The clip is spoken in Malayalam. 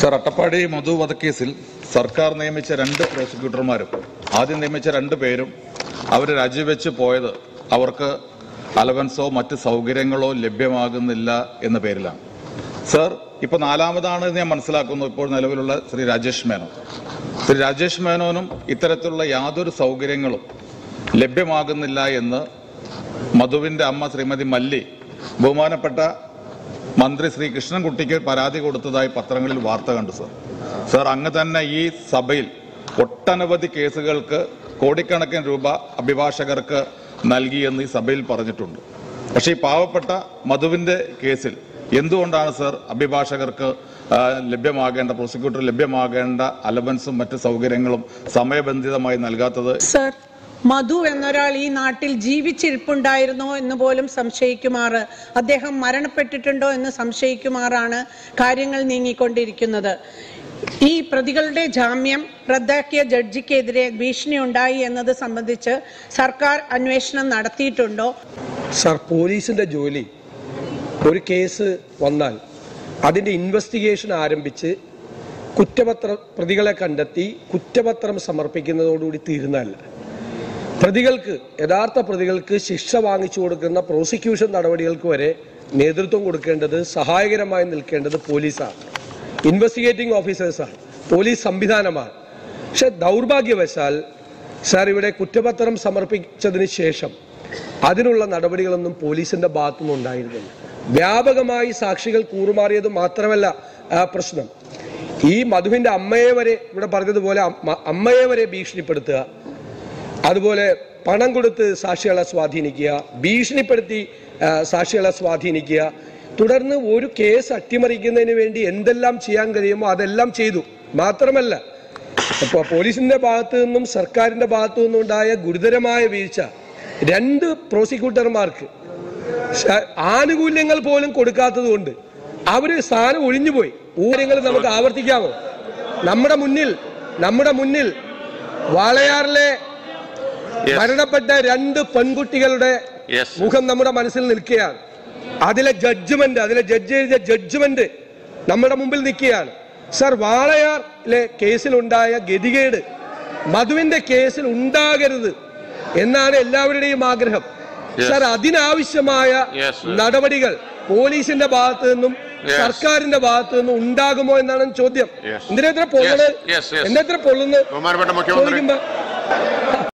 സർ അട്ടപ്പാടി മധു വധക്കേസിൽ സർക്കാർ നിയമിച്ച രണ്ട് പ്രോസിക്യൂട്ടർമാരും ആദ്യം നിയമിച്ച രണ്ട് പേരും അവർ രാജിവെച്ച് പോയത് അവർക്ക് അലവൻസോ മറ്റ് സൗകര്യങ്ങളോ ലഭ്യമാകുന്നില്ല എന്ന പേരിലാണ്. സർ ഇപ്പൊ നാലാമതാണ് ഞാൻ മനസ്സിലാക്കുന്നു. ഇപ്പോൾ നിലവിലുള്ള ശ്രീ രാജേഷ് മേനോൻ. ശ്രീ രാജേഷ് മേനോനും ഇത്തരത്തിലുള്ള യാതൊരു സൗകര്യങ്ങളും ലഭ്യമാകുന്നില്ല എന്ന് മധുവിന്റെ അമ്മ ശ്രീമതി മല്ലി ബഹുമാനപ്പെട്ട മന്ത്രി ശ്രീ കൃഷ്ണൻകുട്ടിക്ക് പരാതി കൊടുത്തതായി പത്രങ്ങളിൽ വാർത്ത കണ്ടു സർ. സർ അങ്ങ് തന്നെ ഈ സഭയിൽ ഒട്ടനവധി കേസുകൾക്ക് കോടിക്കണക്കിന് രൂപ അഭിഭാഷകർക്ക് നൽകിയെന്ന് ഈ സഭയിൽ പറഞ്ഞിട്ടുണ്ട്. പക്ഷേ ഈ പാവപ്പെട്ട മധുവിന്റെ കേസിൽ എന്തുകൊണ്ടാണ് സർ അഭിഭാഷകർക്ക് ലഭ്യമാകേണ്ട പ്രോസിക്യൂട്ടർ ലഭ്യമാകേണ്ട അലവൻസും മറ്റ് സൗകര്യങ്ങളും സമയബന്ധിതമായി നൽകാത്തത്? സർ മധു എന്നൊരാൾ ഈ നാട്ടിൽ ജീവിച്ചിരിപ്പുണ്ടായിരുന്നോ എന്ന് പോലും സംശയിക്കുമാറ്. അദ്ദേഹം മരണപ്പെട്ടിട്ടുണ്ടോ എന്ന് സംശയിക്കുമാറാണ് കാര്യങ്ങൾ നീങ്ങിക്കൊണ്ടിരിക്കുന്നത്. ഈ പ്രതികളുടെ ജാമ്യം റദ്ദാക്കിയ ജഡ്ജിക്കെതിരെ ഭീഷണി ഉണ്ടായി എന്നത് സംബന്ധിച്ച് സർക്കാർ അന്വേഷണം നടത്തിയിട്ടുണ്ടോ? സർ പോലീസിന്റെ ജോലി ഒരു കേസ് വന്നാൽ അതിന്റെ ഇൻവെസ്റ്റിഗേഷൻ ആരംഭിച്ച് കുറ്റപത്ര പ്രതികളെ കണ്ടെത്തി കുറ്റപത്രം സമർപ്പിക്കുന്നതോടുകൂടി തീരുന്നതല്ല. പ്രതികൾക്ക് യഥാർത്ഥ പ്രതികൾക്ക് ശിക്ഷ വാങ്ങിച്ചു കൊടുക്കുന്ന പ്രോസിക്യൂഷൻ നടപടികൾക്ക് വരെ നേതൃത്വം കൊടുക്കേണ്ടത് സഹായകരമായി നിൽക്കേണ്ടത് പോലീസാണ്. ഇൻവെസ്റ്റിഗേറ്റിംഗ് ഓഫീസേഴ്സാണ് പോലീസ് സംവിധാനമാണ്. പക്ഷെ ദൗർഭാഗ്യവശാൽ സാർ ഇവിടെ കുറ്റപത്രം സമർപ്പിച്ചതിന് ശേഷം അതിനുള്ള നടപടികളൊന്നും പോലീസിന്റെ ഭാഗത്തുനിന്ന് ഉണ്ടായിരുന്നില്ല. വ്യാപകമായി സാക്ഷികൾ കൂറുമാറിയത് മാത്രമല്ല പ്രശ്നം. ഈ മധുവിന്റെ അമ്മയെ വരെ ഇവിടെ പറഞ്ഞതുപോലെ അമ്മ- അമ്മയെ വരെ ഭീഷണിപ്പെടുത്തുക അതുപോലെ പണം കൊടുത്ത് സാക്ഷികളെ സ്വാധീനിക്കുക ഭീഷണിപ്പെടുത്തി സാക്ഷികളെ സ്വാധീനിക്കുക തുടർന്ന് ഒരു കേസ് അട്ടിമറിക്കുന്നതിന് വേണ്ടി എന്തെല്ലാം ചെയ്യാൻ കഴിയുമോ അതെല്ലാം ചെയ്തു. മാത്രമല്ല ഇപ്പോൾ പോലീസിന്റെ ഭാഗത്തു നിന്നും സർക്കാരിന്റെ ഭാഗത്തു നിന്നും ഉണ്ടായ ഗുരുതരമായ വീഴ്ച. രണ്ട് പ്രോസിക്യൂട്ടർമാർക്ക് ആനുകൂല്യങ്ങൾ പോലും കൊടുക്കാത്തത് കൊണ്ട് അവർ സ്ഥാനം ഒഴിഞ്ഞുപോയി കാര്യങ്ങൾ നമുക്ക് ആവർത്തിക്കാമോ? നമ്മുടെ മുന്നിൽ നമ്മുടെ മുന്നിൽ വാളയാറിലെ മരണപ്പെട്ട രണ്ട് പെൺകുട്ടികളുടെ മുഖം നമ്മുടെ മനസ്സിൽ നിൽക്കുകയാണ്. അതിലെ ജഡ്ജ്മെന്റ് അതിലെ ജഡ്ജ് എഴുതിയ ജഡ്ജ്മെന്റ് നമ്മുടെ മുമ്പിൽ നിൽക്കുകയാണ്. സർ വാളയാറിലെ കേസിലുണ്ടായ ഗതികേട് മധുവിന്റെ കേസിൽ ഉണ്ടാകരുത് എന്നാണ് എല്ലാവരുടെയും ആഗ്രഹം. സർ അതിനാവശ്യമായ നടപടികൾ പോലീസിന്റെ ഭാഗത്തു നിന്നും സർക്കാരിന്റെ ഭാഗത്ത് നിന്നും ഉണ്ടാകുമോ എന്നാണ് ചോദ്യം. എന്തിനെത്ര പൊള്ളുന്നത് ഇത്ര പൊള്ളുന്നത്? ചോദിക്കുമ്പോ